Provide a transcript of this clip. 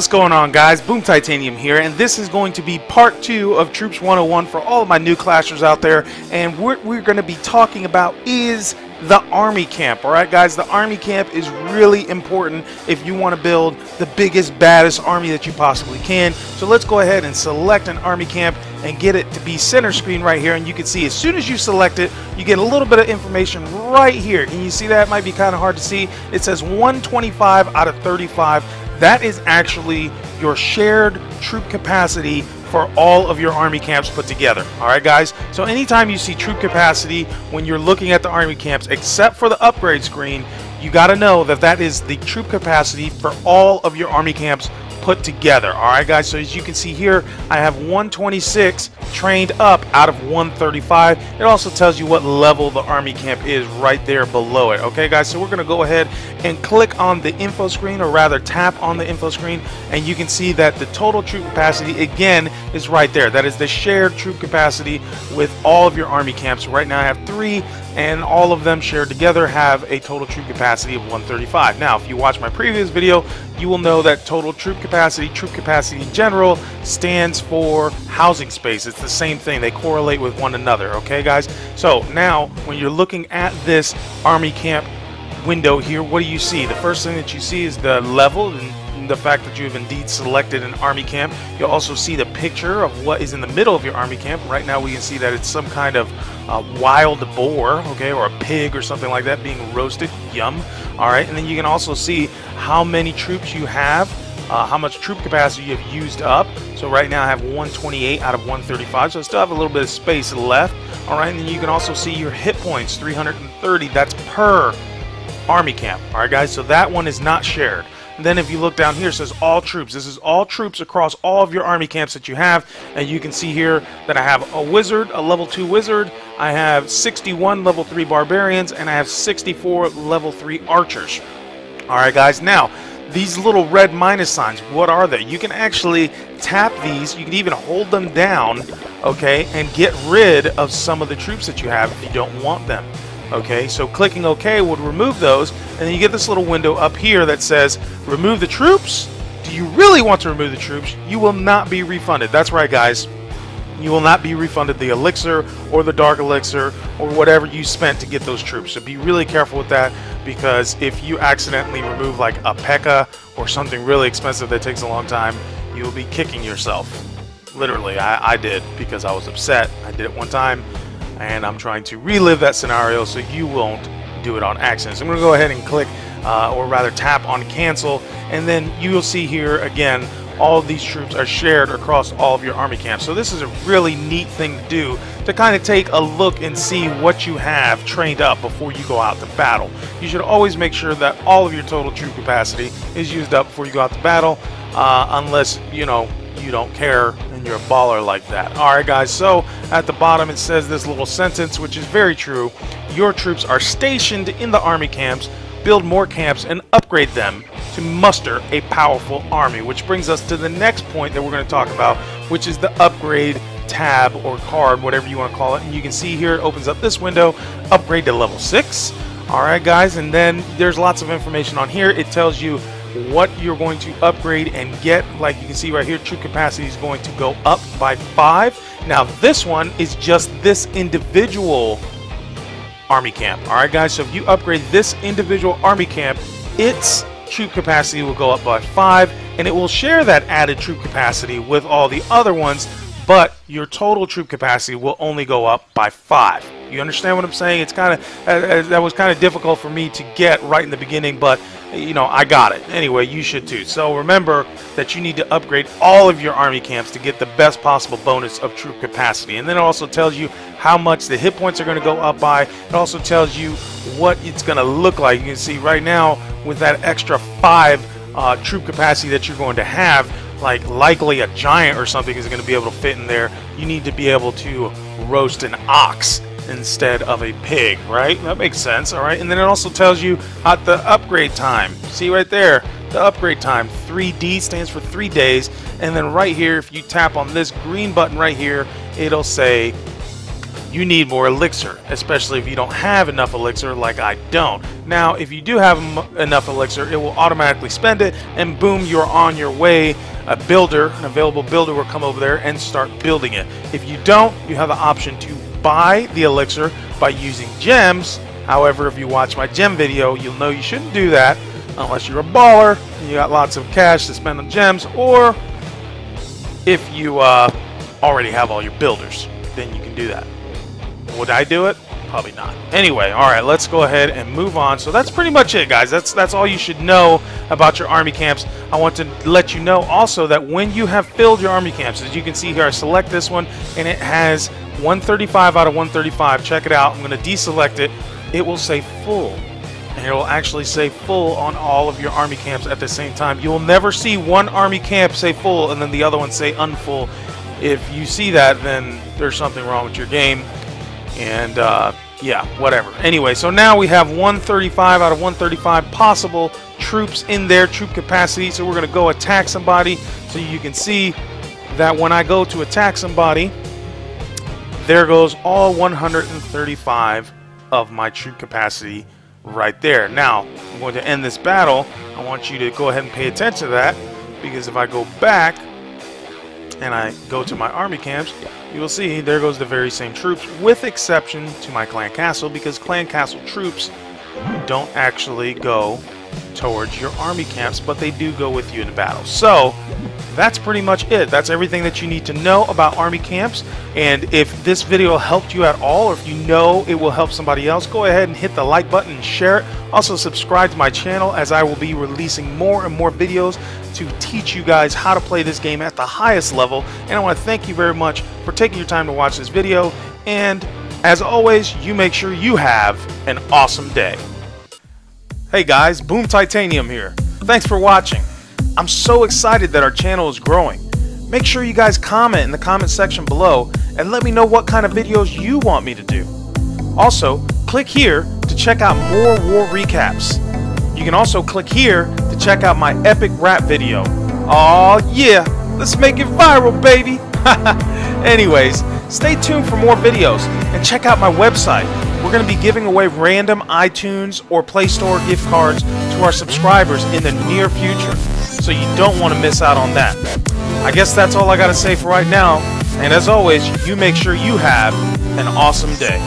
What's going on guys? Boom Titanium here and this is going to be part 2 of Troops 101 for all of my new clashers out there and what we're going to be talking about is the army camp alright guys? The army camp is really important if you want to build the biggest baddest army that you possibly can. So let's go ahead and select an army camp and get it to be center screen right here and you can see as soon as you select it you get a little bit of information right here. Can you see that? It might be kind of hard to see. It says 125 out of 35 that is actually your shared troop capacity for all of your army camps put together. Alright guys, so anytime you see troop capacity when you're looking at the army camps, except for the upgrade screen, you got to know that that is the troop capacity for all of your army camps put together. All right, guys. So as you can see here, I have 126 trained up out of 135. It also tells you what level the army camp is right there below it. Okay, guys. So we're going to go ahead and click on the info screen, or rather tap on the info screen, and you can see that the total troop capacity again is right there. That is the shared troop capacity with all of your army camps. Right now, I have three and all of them shared together have a total troop capacity of 135. Now, if you watch my previous video, you will know that total troop capacity, troop capacity in general, stands for housing space. It's the same thing. They correlate with one another, okay, guys? So now, when you're looking at this Army Camp window here, what do you see? The first thing that you see is the level and the fact that you have indeed selected an army camp. You'll also see the picture of what is in the middle of your army camp. Right now we can see that it's some kind of uh, wild boar, okay, or a pig or something like that being roasted. Yum. All right, and then you can also see how many troops you have, uh, how much troop capacity you have used up. So right now I have 128 out of 135, so I still have a little bit of space left. All right, and then you can also see your hit points, 330. That's per army camp. All right, guys, so that one is not shared. Then if you look down here, it says all troops. This is all troops across all of your army camps that you have. And you can see here that I have a wizard, a level 2 wizard. I have 61 level 3 barbarians. And I have 64 level 3 archers. Alright guys, now these little red minus signs, what are they? You can actually tap these. You can even hold them down, okay, and get rid of some of the troops that you have if you don't want them. Okay, so clicking OK would remove those, and then you get this little window up here that says remove the troops. Do you really want to remove the troops? You will not be refunded. That's right, guys. You will not be refunded the elixir or the dark elixir or whatever you spent to get those troops. So be really careful with that because if you accidentally remove like a P.E.K.K.A. or something really expensive that takes a long time, you will be kicking yourself. Literally, I, I did because I was upset. I did it one time and I'm trying to relive that scenario so you won't do it on accident. So I'm going to go ahead and click, uh, or rather tap on cancel, and then you will see here again all of these troops are shared across all of your army camps. So this is a really neat thing to do to kind of take a look and see what you have trained up before you go out to battle. You should always make sure that all of your total troop capacity is used up before you go out to battle, uh, unless, you know, you don't care and you're a baller like that. Alright guys, so at the bottom it says this little sentence which is very true. Your troops are stationed in the army camps, build more camps and upgrade them to muster a powerful army. Which brings us to the next point that we're going to talk about, which is the upgrade tab or card, whatever you want to call it. And you can see here it opens up this window, upgrade to level 6. Alright guys, and then there's lots of information on here. It tells you what you're going to upgrade and get. Like you can see right here, troop capacity is going to go up by five. Now this one is just this individual army camp. All right, guys. So if you upgrade this individual army camp, its troop capacity will go up by five, and it will share that added troop capacity with all the other ones. But your total troop capacity will only go up by five. You understand what I'm saying? It's kind of uh, uh, that was kind of difficult for me to get right in the beginning, but you know I got it. Anyway, you should too. So remember that you need to upgrade all of your army camps to get the best possible bonus of troop capacity, and then it also tells you how much the hit points are going to go up by. It also tells you what it's going to look like. You can see right now with that extra five uh, troop capacity that you're going to have like likely a giant or something is going to be able to fit in there, you need to be able to roast an ox instead of a pig, right? That makes sense, all right? And then it also tells you at the upgrade time. See right there, the upgrade time. 3D stands for three days. And then right here, if you tap on this green button right here, it'll say you need more elixir, especially if you don't have enough elixir like I don't. Now, if you do have enough elixir, it will automatically spend it, and boom, you're on your way. A builder, an available builder will come over there and start building it. If you don't, you have the option to buy the elixir by using gems. However, if you watch my gem video, you'll know you shouldn't do that unless you're a baller and you got lots of cash to spend on gems, or if you uh, already have all your builders, then you can do that. Would I do it? Probably not. Anyway, all right, let's go ahead and move on. So that's pretty much it, guys. That's that's all you should know about your army camps. I want to let you know also that when you have filled your army camps, as you can see here, I select this one, and it has 135 out of 135. Check it out. I'm going to deselect it. It will say full and it will actually say full on all of your army camps at the same time. You will never see one army camp say full and then the other one say unfull. If you see that, then there's something wrong with your game. And uh, yeah, whatever. Anyway, so now we have 135 out of 135 possible troops in their troop capacity. So we're going to go attack somebody. So you can see that when I go to attack somebody, there goes all 135 of my troop capacity right there. Now, I'm going to end this battle. I want you to go ahead and pay attention to that because if I go back and I go to my army camps, you will see there goes the very same troops with exception to my clan castle because clan castle troops don't actually go towards your army camps, but they do go with you in battle. So, that's pretty much it. That's everything that you need to know about Army camps. And if this video helped you at all, or if you know it will help somebody else, go ahead and hit the like button and share it. Also subscribe to my channel as I will be releasing more and more videos to teach you guys how to play this game at the highest level. And I want to thank you very much for taking your time to watch this video. And as always, you make sure you have an awesome day. Hey guys, Boom Titanium here. Thanks for watching. I'm so excited that our channel is growing. Make sure you guys comment in the comment section below and let me know what kind of videos you want me to do. Also, click here to check out more war recaps. You can also click here to check out my epic rap video. Aw yeah, let's make it viral baby! Anyways, stay tuned for more videos and check out my website. We're going to be giving away random iTunes or Play Store gift cards to our subscribers in the near future so you don't want to miss out on that. I guess that's all I got to say for right now, and as always, you make sure you have an awesome day.